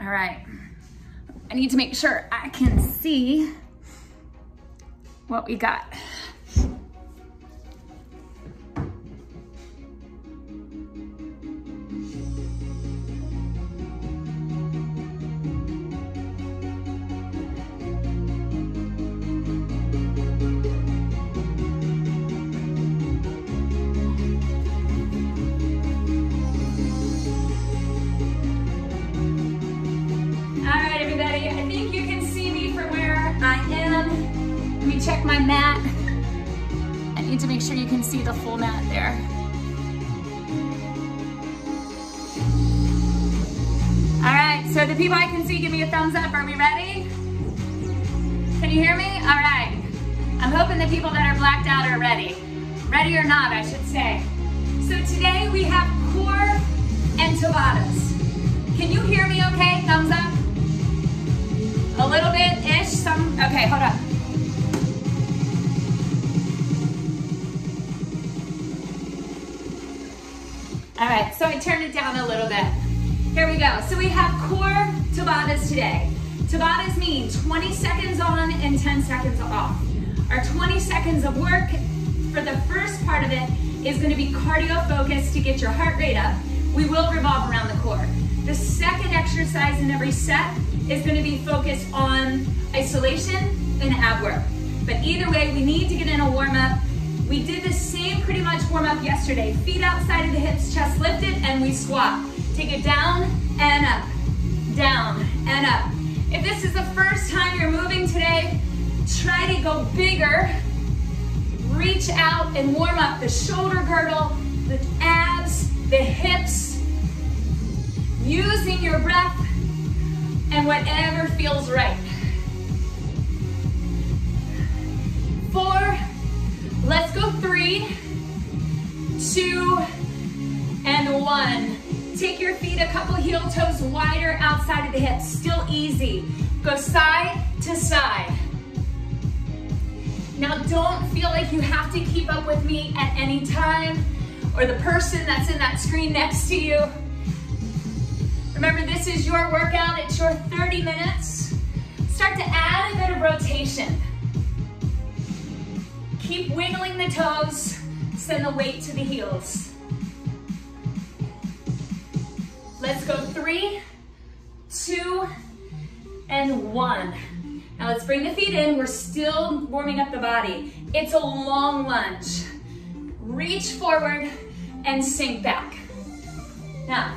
All right. I need to make sure I can see what we got. Can you hear me? All right. I'm hoping the people that are blacked out are ready. Ready or not, I should say. So today we have core and Tabatas. Can you hear me okay? Thumbs up. A little bit-ish, some, okay, hold on. All right, so I turned it down a little bit. Here we go. So we have core Tabatas today. Tabatas mean 20 seconds on and 10 seconds off. Our 20 seconds of work for the first part of it is gonna be cardio focused to get your heart rate up. We will revolve around the core. The second exercise in every set is gonna be focused on isolation and ab work. But either way, we need to get in a warm up we did the same pretty much warm up yesterday. Feet outside of the hips, chest lifted, and we squat. Take it down and up, down and up. If this is the first time you're moving today, try to go bigger. Reach out and warm up the shoulder girdle, the abs, the hips, using your breath and whatever feels right. Four, Let's go three, two, and one. Take your feet a couple heel toes wider outside of the hips, still easy. Go side to side. Now don't feel like you have to keep up with me at any time or the person that's in that screen next to you. Remember, this is your workout, it's your 30 minutes. Start to add a bit of rotation. Keep wiggling the toes, send the weight to the heels. Let's go three, two, and one. Now let's bring the feet in. We're still warming up the body. It's a long lunge. Reach forward and sink back. Now,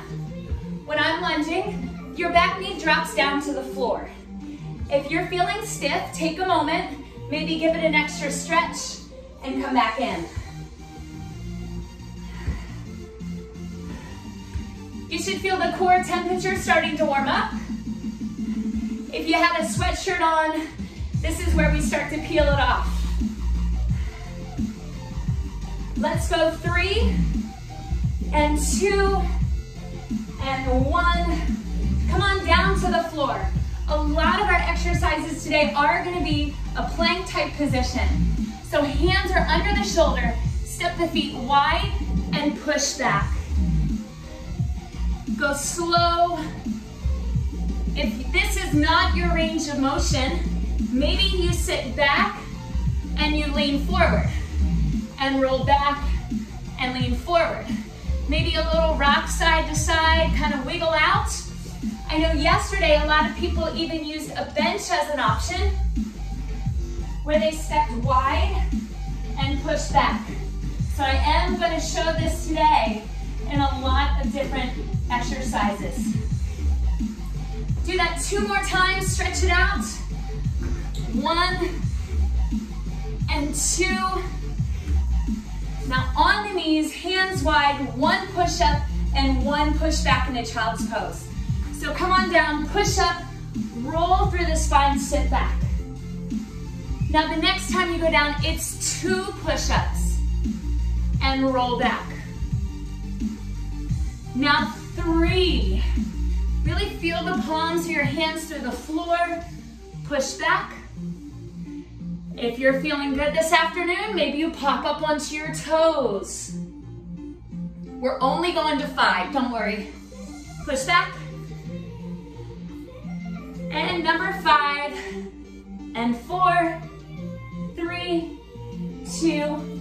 when I'm lunging, your back knee drops down to the floor. If you're feeling stiff, take a moment, maybe give it an extra stretch, and come back in. You should feel the core temperature starting to warm up. If you have a sweatshirt on, this is where we start to peel it off. Let's go three, and two, and one. Come on down to the floor. A lot of our exercises today are gonna be a plank type position. So hands are under the shoulder, step the feet wide and push back. Go slow. If this is not your range of motion, maybe you sit back and you lean forward and roll back and lean forward. Maybe a little rock side to side, kind of wiggle out. I know yesterday a lot of people even used a bench as an option where they stepped wide and push back. So I am gonna show this today in a lot of different exercises. Do that two more times, stretch it out. One and two. Now on the knees, hands wide, one push up and one push back into child's pose. So come on down, push up, roll through the spine, sit back. Now the next time you go down, it's two push-ups and roll back. Now three. Really feel the palms of your hands through the floor. Push back. If you're feeling good this afternoon, maybe you pop up onto your toes. We're only going to five, don't worry. Push back. And number five, and four, three, two,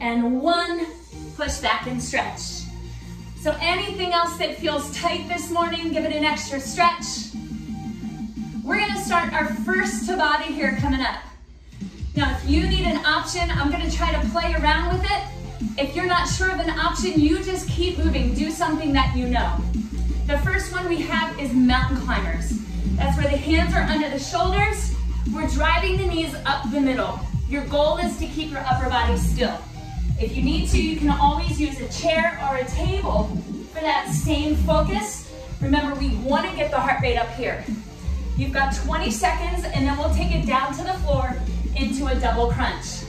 and one. Push back and stretch. So anything else that feels tight this morning, give it an extra stretch. We're gonna start our first Tabata here coming up. Now, if you need an option, I'm gonna try to play around with it. If you're not sure of an option, you just keep moving. Do something that you know. The first one we have is mountain climbers. That's where the hands are under the shoulders. We're driving the knees up the middle. Your goal is to keep your upper body still. If you need to, you can always use a chair or a table for that same focus. Remember, we wanna get the heart rate up here. You've got 20 seconds and then we'll take it down to the floor into a double crunch.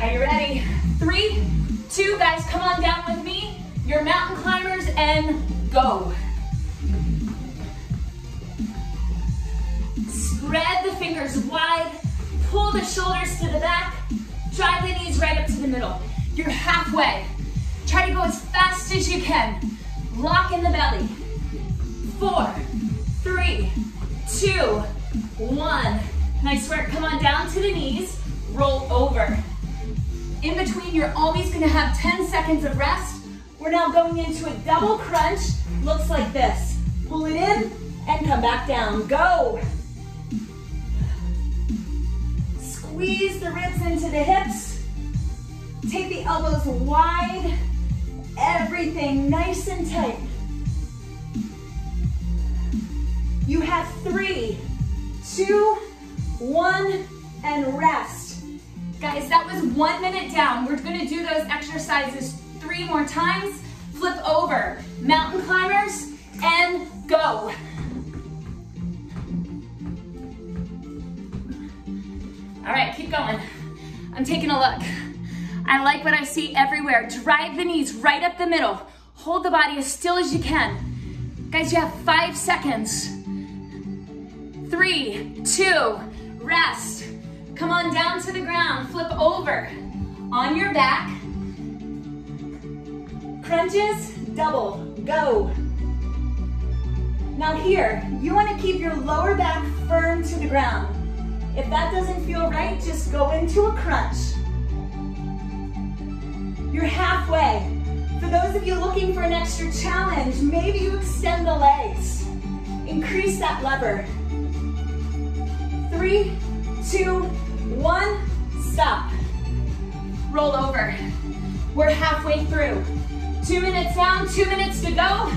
Are you ready? Three, two, guys, come on down with me. Your mountain climbers and go. Spread the fingers wide, pull the shoulders to the back, drive the knees right up to the middle. You're halfway. Try to go as fast as you can. Lock in the belly. Four, three, two, one. Nice work. Come on down to the knees. Roll over. In between, you're always gonna have 10 seconds of rest. We're now going into a double crunch. Looks like this. Pull it in and come back down. Go. Squeeze the ribs into the hips. Take the elbows wide. Everything nice and tight. You have three, two, one, and rest. Guys, that was one minute down. We're gonna do those exercises three more times. Flip over, mountain climbers, and go. All right, keep going. I'm taking a look. I like what I see everywhere. Drive the knees right up the middle. Hold the body as still as you can. Guys, you have five seconds. Three, two, rest. Come on down to the ground, flip over. On your back. Crunches, double, go. Now here, you wanna keep your lower back firm to the ground. If that doesn't feel right, just go into a crunch. You're halfway. For those of you looking for an extra challenge, maybe you extend the legs. Increase that lever. Three, two, one, stop. Roll over. We're halfway through. Two minutes down, two minutes to go.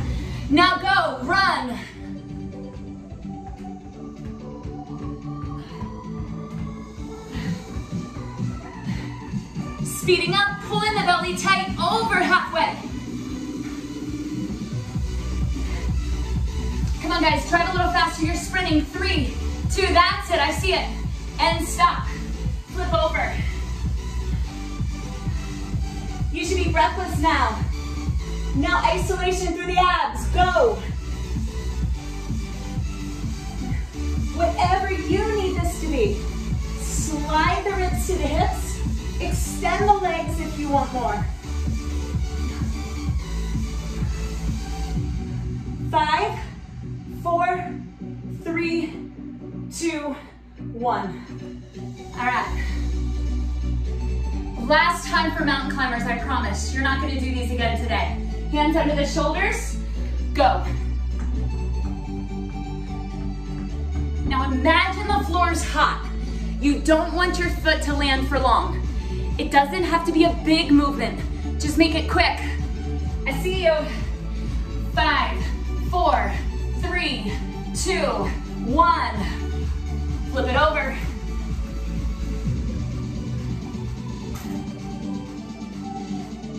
Now go, run. Speeding up, pulling the belly tight, over halfway. Come on guys, try it a little faster. You're sprinting. Three, two, that's it, I see it. And stop. Flip over. You should be breathless now. Now isolation through the abs, go. Whatever you need this to be. Slide the ribs to the hips, Extend the legs if you want more. Five, four, three, two, one. All right. Last time for mountain climbers, I promise. You're not gonna do these again today. Hands under the shoulders, go. Now imagine the floor's hot. You don't want your foot to land for long. It doesn't have to be a big movement. Just make it quick. I see you. Five, four, three, two, one. Flip it over.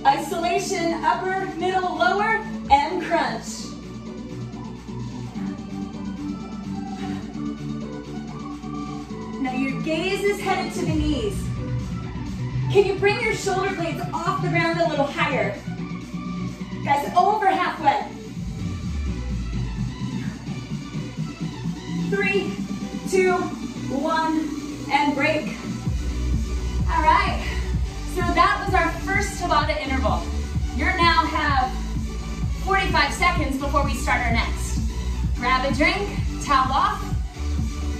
Isolation, upper, middle, lower, and crunch. Now your gaze is headed to the knees. Can you bring your shoulder blades off the ground a little higher? Guys, over halfway. Three, two, one, and break. All right, so that was our first Tabata interval. You now have 45 seconds before we start our next. Grab a drink, towel off,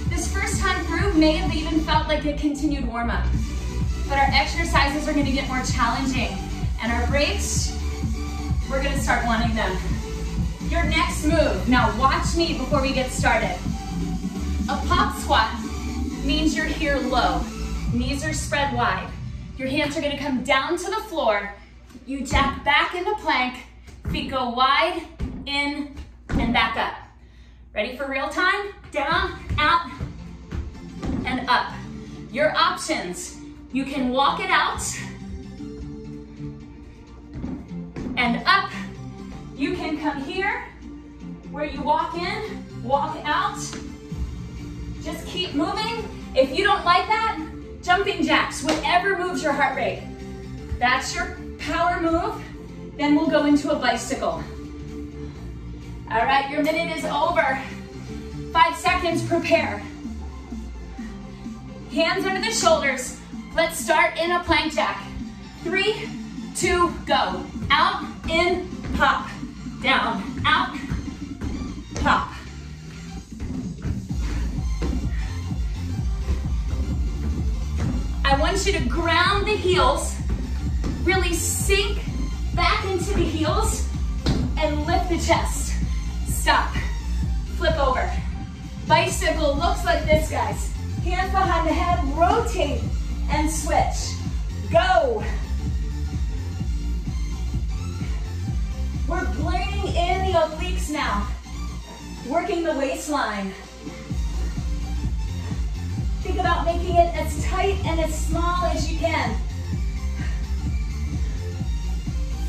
This first time through may have even felt like a continued warm up. But our exercises are gonna get more challenging. And our breaks, we're gonna start wanting them. Your next move, now watch me before we get started. A pop squat means you're here low. Knees are spread wide. Your hands are gonna come down to the floor. You jack back into plank, feet go wide, in, and back up. Ready for real time? Down, out, and up. Your options, you can walk it out, and up. You can come here, where you walk in, walk out. Just keep moving. If you don't like that, jumping jacks, whatever moves your heart rate. That's your power move. Then we'll go into a bicycle. All right, your minute is over. Five seconds, prepare. Hands under the shoulders. Let's start in a plank jack. Three, two, go. Out, in, pop. Down, out, pop. I want you to ground the heels, really sink back into the heels and lift the chest. Stop, flip over. Bicycle looks like this, guys. Hands behind the head, rotate and switch. Go. We're blading in the obliques now. Working the waistline. Think about making it as tight and as small as you can.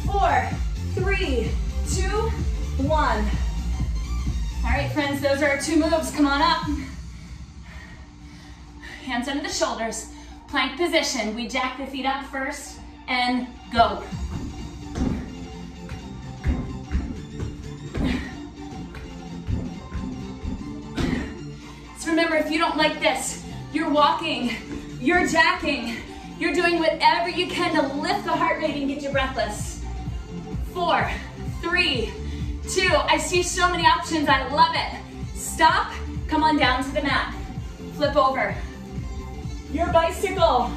Four, three, two, one. All right, friends, those are our two moves. Come on up. Hands under the shoulders. Plank position. We jack the feet up first and go. So remember, if you don't like this, you're walking, you're jacking, you're doing whatever you can to lift the heart rate and get you breathless. Four, three, two. I see so many options, I love it. Stop, come on down to the mat. Flip over. Your bicycle.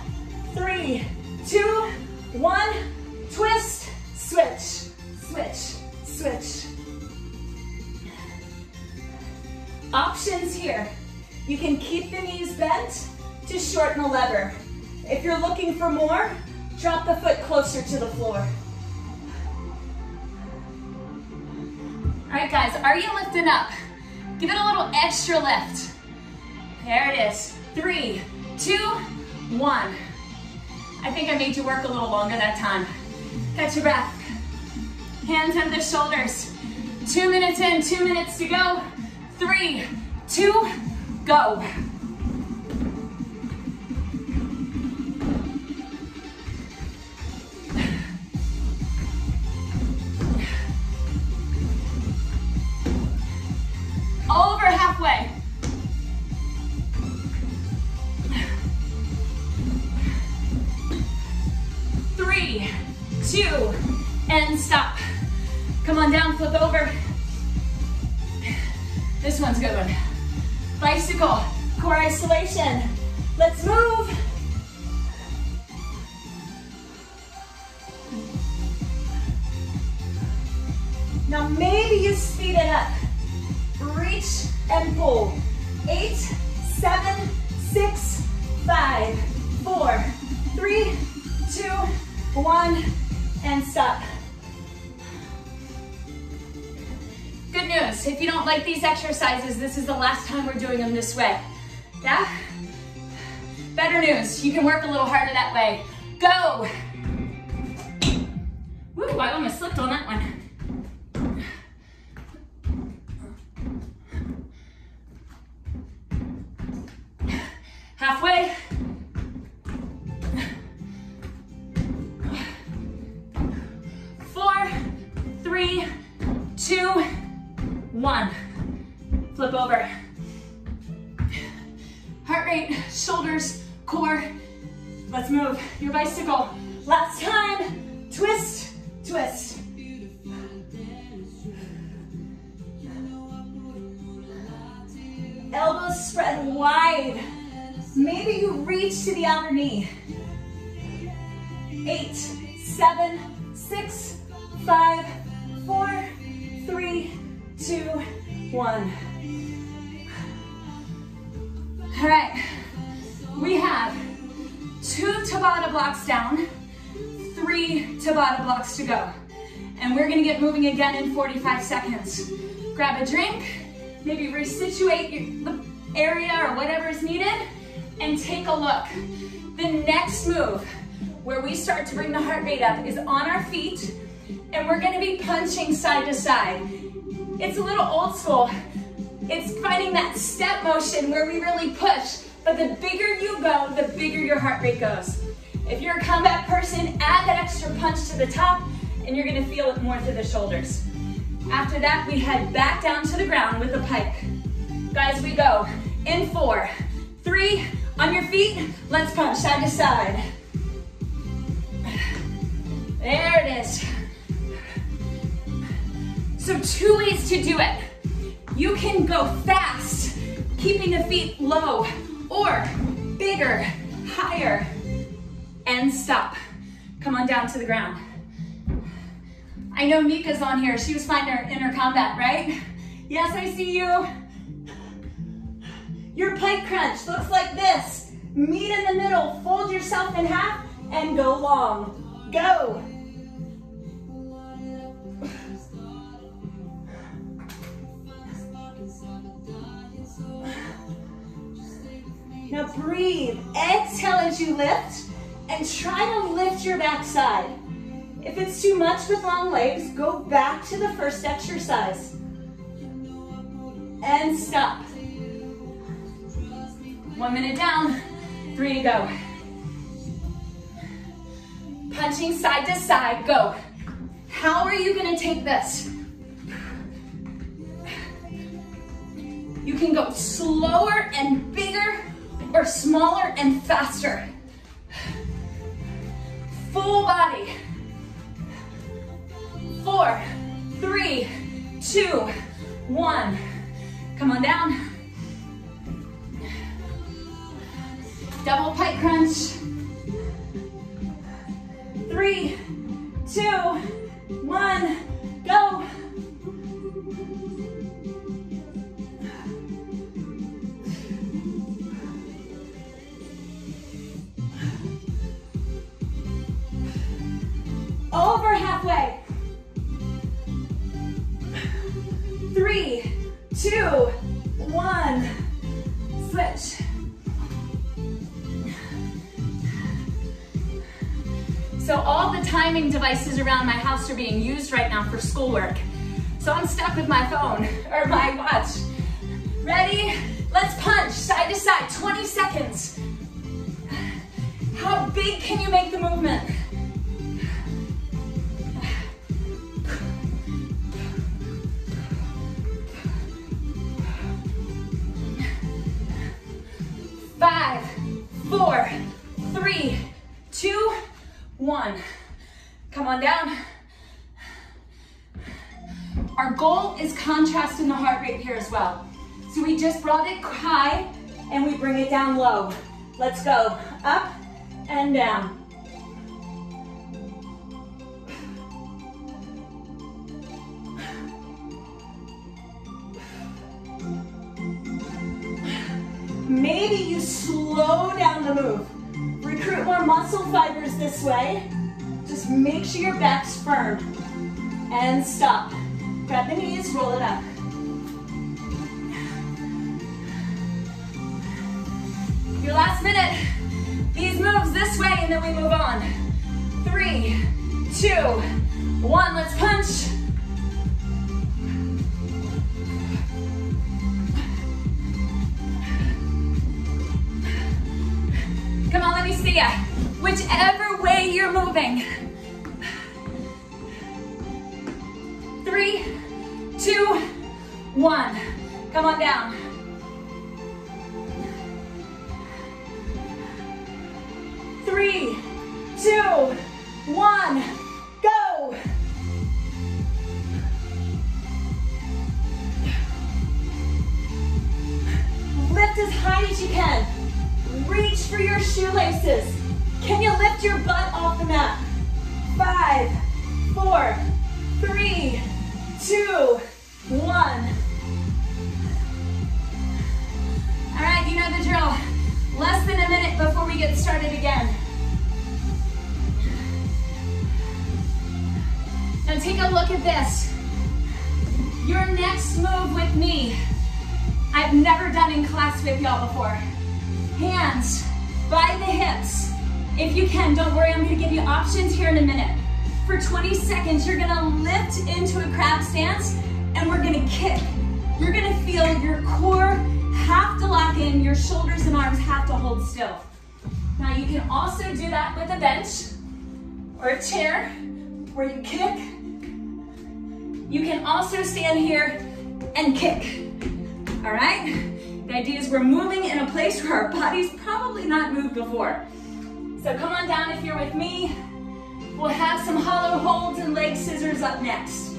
Three, two, one, twist, switch, switch, switch. Options here. You can keep the knees bent to shorten the lever. If you're looking for more, drop the foot closer to the floor. All right, guys, are you lifting up? Give it a little extra lift. There it is. Three, two, one. I think I made you work a little longer that time. Catch your breath. Hands under the shoulders. Two minutes in, two minutes to go. Three, two, go. Reach and pull. Eight, seven, six, five, four, three, two, one, and stop. Good news, if you don't like these exercises, this is the last time we're doing them this way. Yeah? Better news, you can work a little harder that way. Go! Woo, I almost slipped on that one. Halfway. Four, three, two, one. Flip over. Heart rate, shoulders, core. Let's move. Your bicycle. Last time. Twist, twist. Elbows spread wide. Maybe you reach to the outer knee. Eight, seven, six, five, four, three, two, one. All right, we have two Tabata blocks down, three Tabata blocks to go. And we're gonna get moving again in 45 seconds. Grab a drink, maybe resituate the area or whatever is needed, and take a look. The next move, where we start to bring the heart rate up, is on our feet, and we're gonna be punching side to side. It's a little old school. It's finding that step motion where we really push, but the bigger you go, the bigger your heart rate goes. If you're a combat person, add that extra punch to the top, and you're gonna feel it more through the shoulders. After that, we head back down to the ground with the pike. Guys, we go in four, three, on your feet, let's punch side to side. There it is. So two ways to do it. You can go fast, keeping the feet low, or bigger, higher, and stop. Come on down to the ground. I know Mika's on here. She was fine in her combat, right? Yes, I see you. Your pike crunch looks like this. Meet in the middle, fold yourself in half, and go long. Go. Now breathe. Exhale as you lift, and try to lift your backside. If it's too much with long legs, go back to the first exercise. And stop. One minute down, three to go. Punching side to side, go. How are you gonna take this? You can go slower and bigger or smaller and faster. Full body. Four, three, two, one. Come on down. Double pike crunch. Three, two, one, go. Over halfway. Three, two, So all the timing devices around my house are being used right now for schoolwork. So I'm stuck with my phone or my watch. Ready? Let's punch side to side, 20 seconds. How big can you make the movement? Five, four, three, one. Come on down. Our goal is contrast in the heart rate here as well. So we just brought it high and we bring it down low. Let's go. Up and down. Maybe you slow down the move. Recruit more muscle fibers this way. Just make sure your back's firm. And stop. Grab the knees, roll it up. Your last minute. These moves this way and then we move on. Three, two, one. Let's punch. Let me see ya. Whichever way you're moving. Three, two, one. Come on down. Three, two, one, go. Lift as high as you can. Reach for your shoelaces. Can you lift your butt off the mat? Five, four, three, two, one. All right, you know the drill. Less than a minute before we get started again. Now take a look at this. Your next move with me, I've never done in class with y'all before. Hands by the hips. If you can, don't worry, I'm gonna give you options here in a minute. For 20 seconds, you're gonna lift into a crab stance and we're gonna kick. You're gonna feel your core have to lock in, your shoulders and arms have to hold still. Now you can also do that with a bench or a chair where you kick. You can also stand here and kick, all right? The idea is we're moving in a place where our body's probably not moved before. So come on down if you're with me. We'll have some hollow holds and leg scissors up next.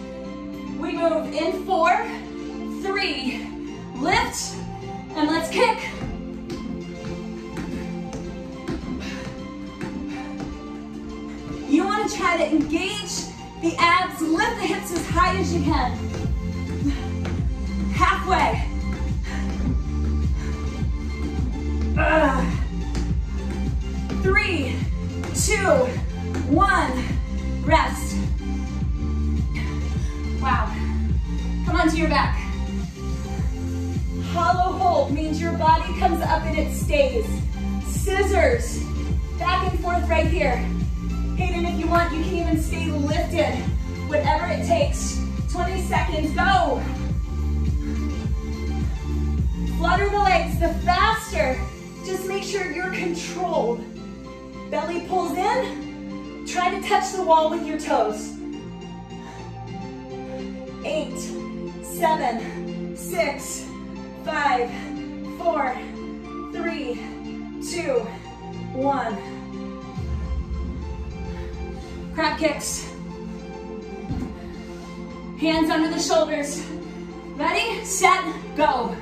We move in four, three, lift, and let's kick. You wanna try to engage the abs, lift the hips as high as you can. Halfway. Three, two, one, rest. Wow. Come onto your back. Hollow hold means your body comes up and it stays. Scissors, back and forth right here. Hayden, if you want, you can even stay lifted. Whatever it takes. 20 seconds, go. Flutter the legs, the faster. Just make sure you're controlled. Belly pulls in. Try to touch the wall with your toes. Eight, seven, six, five, four, three, two, one. Crab kicks. Hands under the shoulders. Ready, set, go.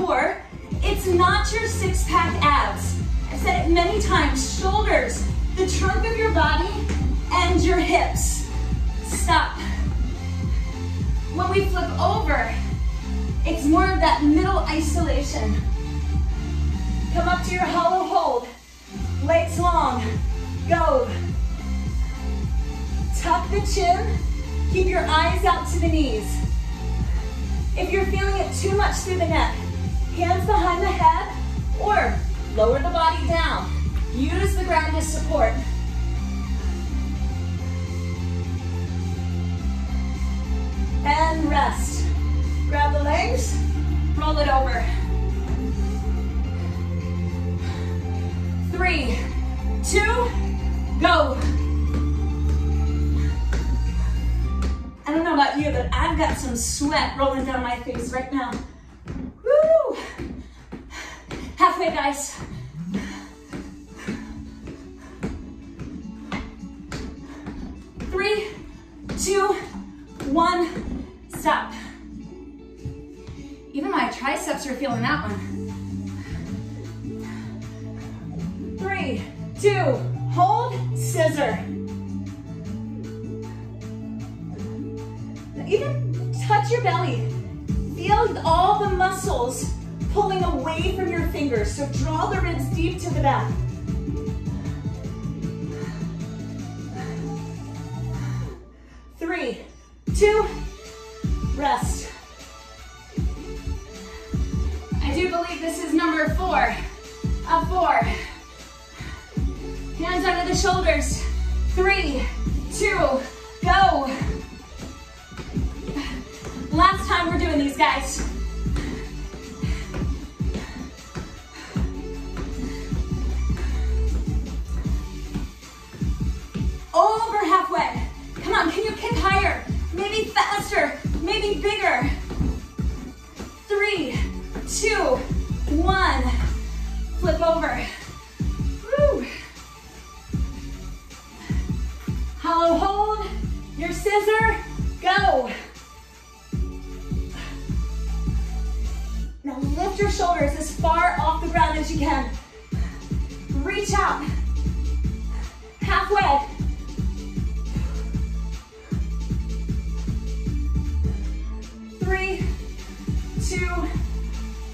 Core, it's not your six pack abs. I've said it many times, shoulders, the trunk of your body, and your hips. Stop. When we flip over, it's more of that middle isolation. Come up to your hollow hold. Legs long. Go. Tuck the chin. Keep your eyes out to the knees. If you're feeling it too much through the neck, hands behind the head or lower the body down. Use the ground as support. And rest. Grab the legs, roll it over. Three, two, go. I don't know about you, but I've got some sweat rolling down my face right now. Woo! Halfway, guys. Three, two, one, stop. Even my triceps are feeling that one. Three, two, hold, scissor. Even touch your belly. Feel all the muscles away from your fingers. So draw the ribs deep to the back. Maybe faster, maybe bigger. Three, two, one. Flip over. Woo. Hollow hold, your scissor, go. Go. Now lift your shoulders as far off the ground as you can. Reach out. Halfway. Three, two,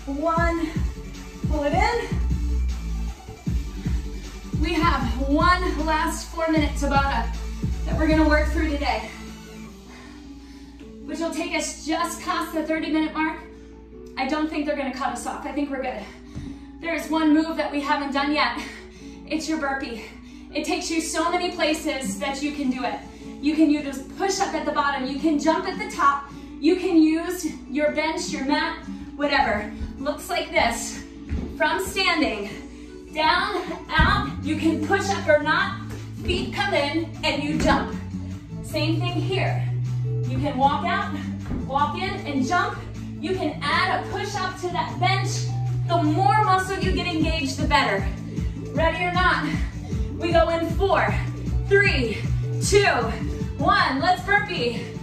one. Pull it in. We have one last four minute Tabata that we're gonna work through today, which will take us just past the 30 minute mark. I don't think they're gonna cut us off. I think we're good. There's one move that we haven't done yet. It's your burpee. It takes you so many places that you can do it. You can use push up at the bottom. You can jump at the top. You can use your bench, your mat, whatever. Looks like this. From standing, down, out, you can push up or not. Feet come in and you jump. Same thing here. You can walk out, walk in and jump. You can add a push up to that bench. The more muscle you get engaged, the better. Ready or not? We go in four, three, two, one. Let's burpee.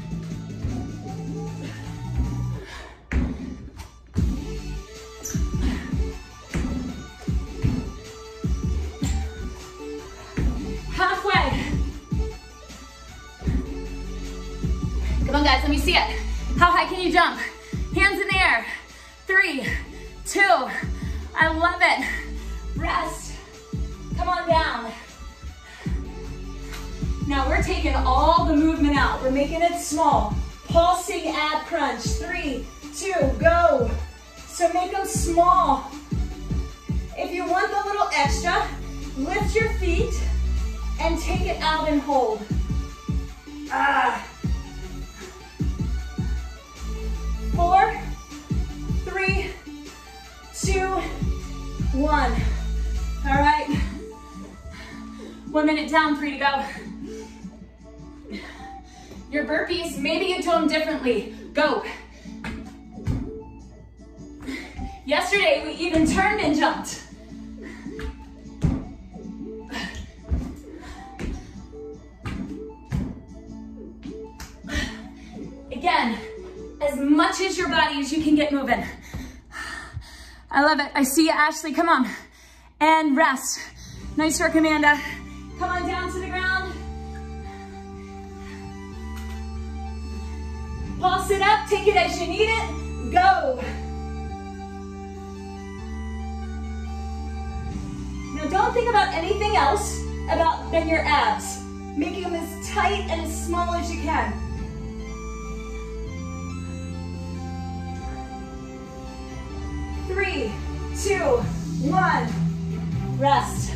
Come on guys, let me see it. How high can you jump? Hands in the air. Three, two, I love it. Rest. Come on down. Now we're taking all the movement out. We're making it small. Pulsing ab crunch. Three, two, go. So make them small. If you want the little extra, lift your feet and take it out and hold. Ah. Four, three, two, one. All right. One minute down, three to go. Your burpees, maybe you do them differently. Go. Yesterday, we even turned and jumped. Again, much as your body as you can get moving. I love it. I see you, Ashley. Come on. And rest. Nice work, Amanda. Come on down to the ground. Pulse it up. Take it as you need it. Go. Now don't think about anything else about than your abs. Making them as tight and as small as you can. Two, one. Rest.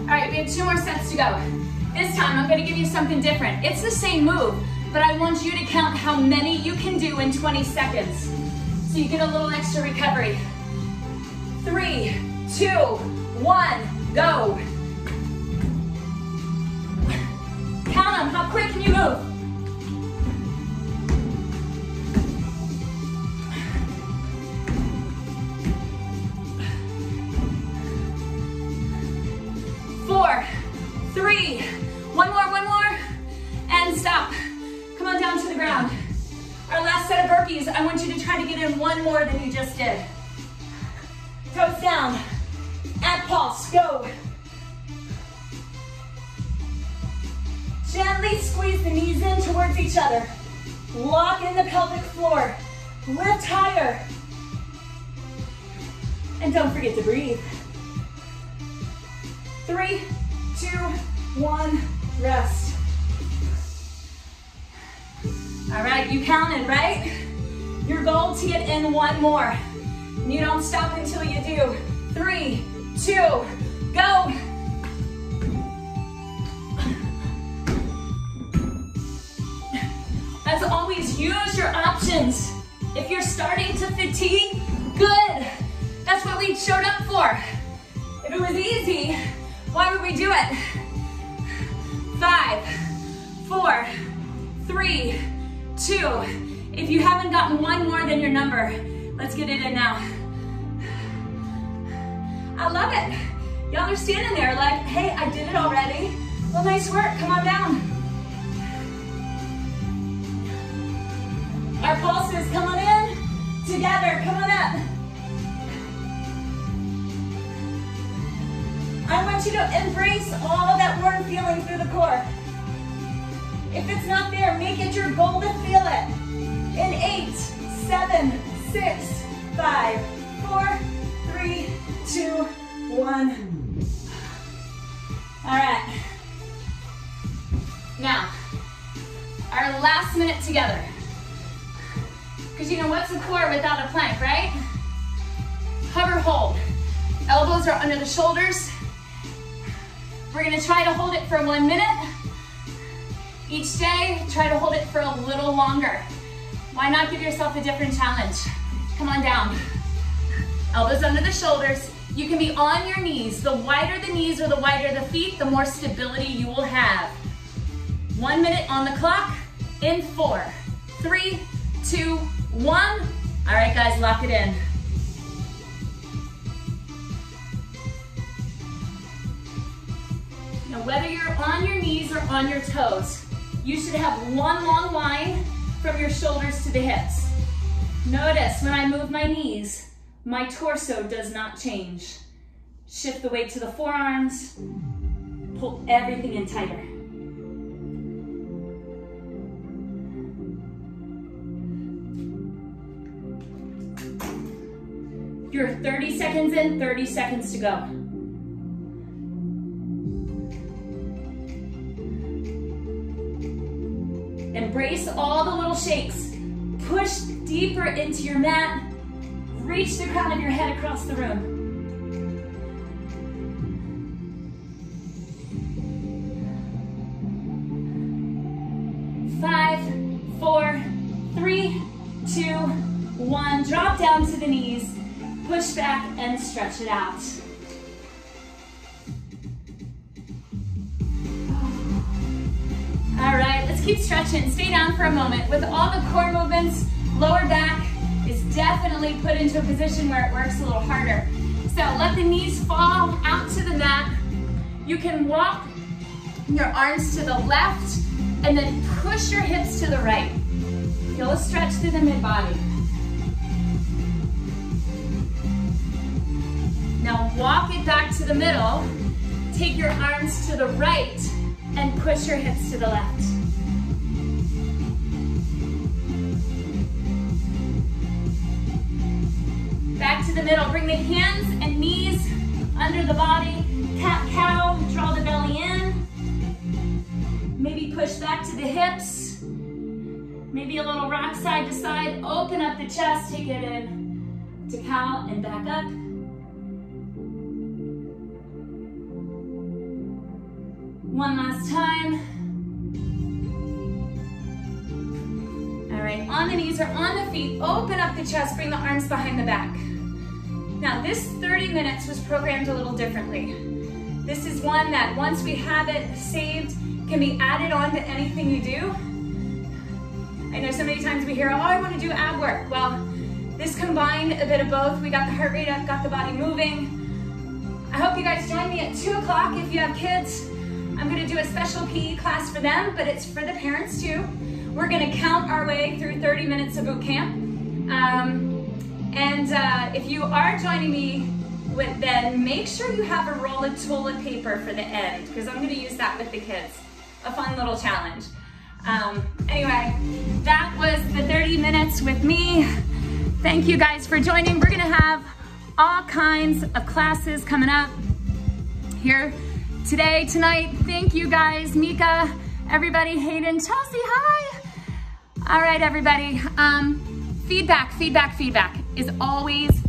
All right, we have two more sets to go. This time, I'm gonna give you something different. It's the same move, but I want you to count how many you can do in 20 seconds. So you get a little extra recovery. Three, two, one, go. Count them, how quick can you move? Three, one more, one more, and stop. Come on down to the ground. Our last set of burpees, I want you to try to get in one more than you just did. Toes down, ab pulse, go. Gently squeeze the knees in towards each other. Lock in the pelvic floor. Lift higher. And don't forget to breathe. Three, two, one, rest. All right, you counted, right? Your goal to get in one more. You don't stop until you do. Three, two, go. As always, use your options. If you're starting to fatigue, good. That's what we showed up for. If it was easy, why would we do it? five, four, three, two. If you haven't gotten one more than your number, let's get it in now. I love it. Y'all are standing there like, hey, I did it already. Well, nice work, come on down. Our pulses, come on in. Together, come on up. Want you to embrace all that warm feeling through the core. If it's not there, make it your goal to feel it. In eight, seven, six, five, four, three, two, one. All right. Now, our last minute together. Because you know, what's a core without a plank, right? Hover hold. Elbows are under the shoulders. We're gonna try to hold it for one minute. Each day, try to hold it for a little longer. Why not give yourself a different challenge? Come on down. Elbows under the shoulders. You can be on your knees. The wider the knees or the wider the feet, the more stability you will have. One minute on the clock in four, three, two, one. All right, guys, lock it in. Now, whether you're on your knees or on your toes, you should have one long line from your shoulders to the hips. Notice when I move my knees, my torso does not change. Shift the weight to the forearms, pull everything in tighter. You're 30 seconds in, 30 seconds to go. Embrace all the little shakes. Push deeper into your mat. Reach the crown of your head across the room. Five, four, three, two, one. Drop down to the knees. Push back and stretch it out. Keep stretching. Stay down for a moment. With all the core movements, lower back is definitely put into a position where it works a little harder. So let the knees fall out to the mat. You can walk your arms to the left and then push your hips to the right. Feel a stretch through the mid-body. Now walk it back to the middle. Take your arms to the right and push your hips to the left. The middle. Bring the hands and knees under the body. Cat cow, draw the belly in. Maybe push back to the hips. Maybe a little rock side to side. Open up the chest, take it in to cow and back up. One last time. All right, on the knees or on the feet, open up the chest, bring the arms behind the back. Now this 30 minutes was programmed a little differently. This is one that once we have it saved, can be added on to anything you do. I know so many times we hear, oh, I wanna do ab work. Well, this combined a bit of both. We got the heart rate up, got the body moving. I hope you guys join me at two o'clock if you have kids. I'm gonna do a special PE class for them, but it's for the parents too. We're gonna count our way through 30 minutes of boot camp. Um, and uh, if you are joining me with then, make sure you have a roll of toilet paper for the end, because I'm gonna use that with the kids. A fun little challenge. Um, anyway, that was the 30 minutes with me. Thank you guys for joining. We're gonna have all kinds of classes coming up here today, tonight. Thank you guys, Mika, everybody, Hayden, Chelsea, hi. All right, everybody. Um, feedback, feedback, feedback is always